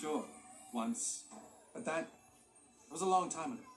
Sure, once. But that was a long time ago.